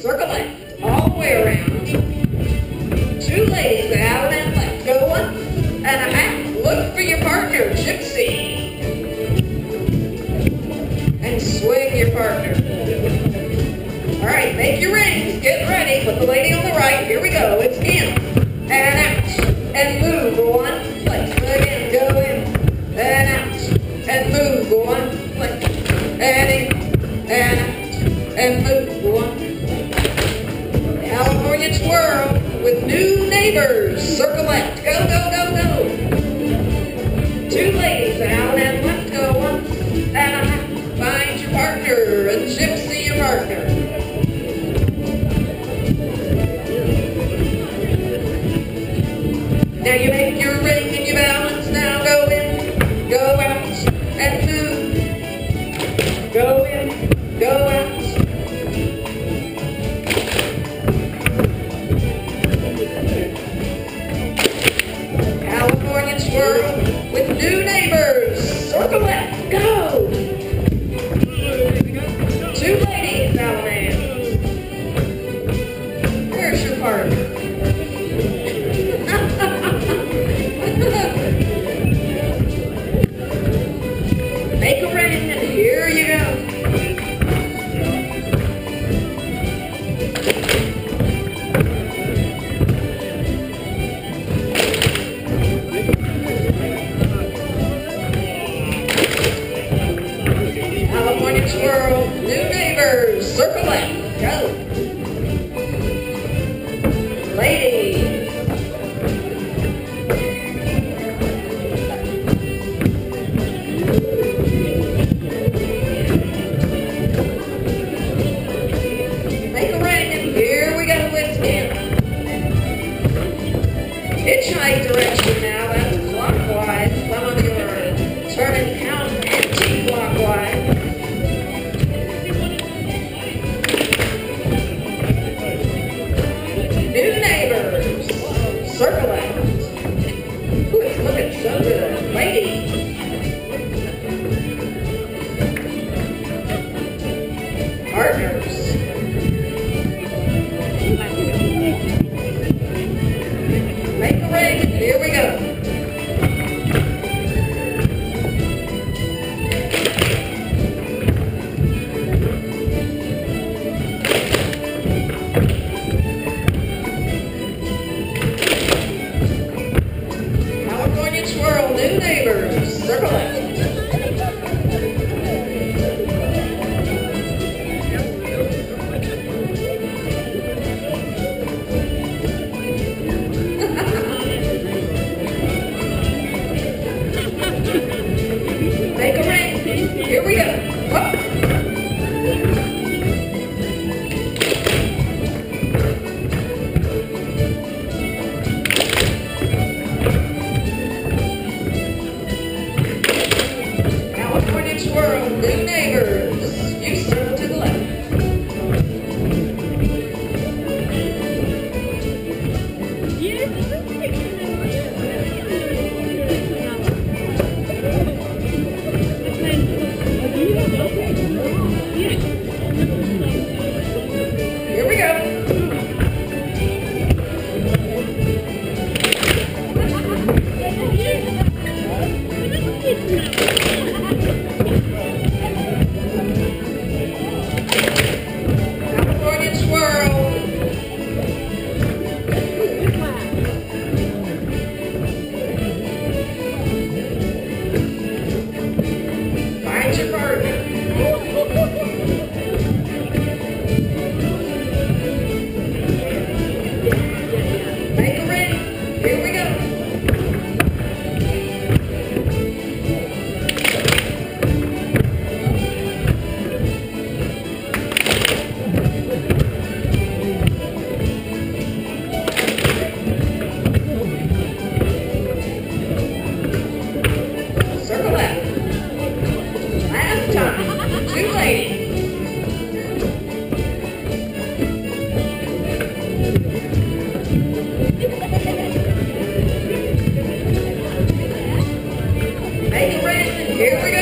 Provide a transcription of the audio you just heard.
Circle left, all the way around. Two ladies go out and left, Go and a half. Look for your partner, Gypsy. And swing your partner. All right, make your rings. Get ready. Put the lady on the right. Here we go. It's in California twirl with new neighbors. Circle left. Go, go, go, go. Two ladies out and left. Go and half. Find your partner. A gypsy your partner. Now you make Ooh, it's looking so good. Lady. Phoenix World, new neighbors. Here we go.